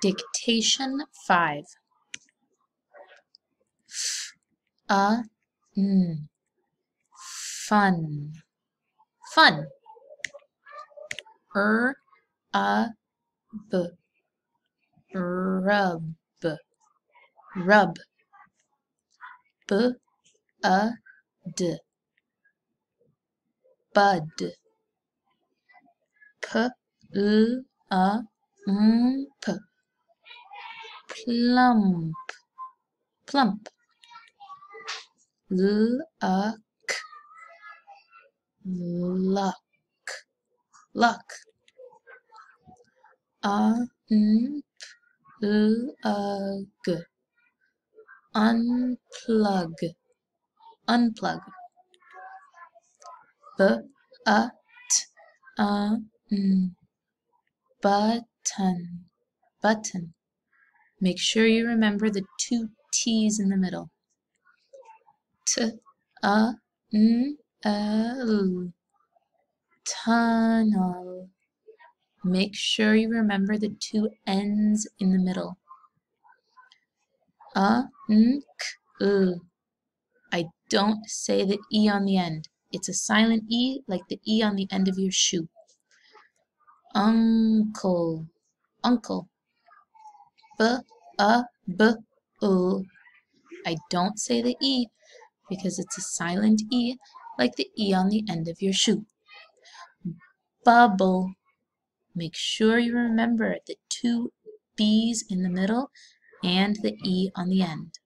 Dictation 5. A n. Fun. Fun. Er a b. Rub. Rub. B a d. Bud. P l a m p plump. Plump. Luck luck. Luck. Unplug. Unplug. Unplug. B a t a n button. Button Make sure you remember the two T's in the middle. T A N L tunnel. Make sure you remember the two N's in the middle. A N K L. I don't say the E on the end. It's a silent E like the E on the end of your shoe. Uncle. Uncle b a b u. I don't say the e because it's a silent e like the e on the end of your shoe. Bubble. Make sure you remember the two b's in the middle and the e on the end.